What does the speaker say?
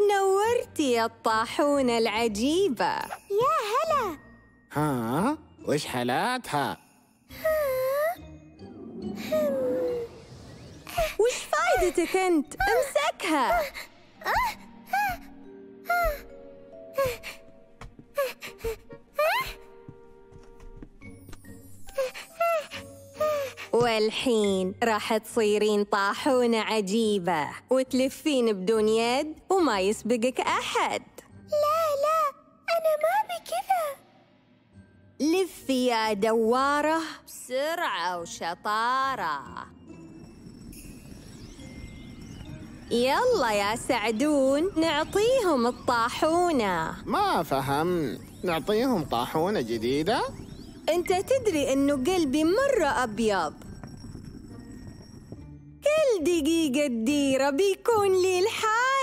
نورتي يا الطاحونة العجيبة. يا هلا. ها وش حالاتها؟ وش فايدتك أنت؟ أمسكها. والحين راح تصيرين طاحونة عجيبة وتلفين بدون يد وما يسبقك أحد. لا لا أنا ما أبي كذا. لفي يا دوارة بسرعة وشطارة. يلا يا سعدون نعطيهم الطاحونة. ما فهمت. نعطيهم طاحونة جديدة؟ أنت تدري أنه قلبي مرة أبيض. كل دقيقة ديرة بيكون لي لحالي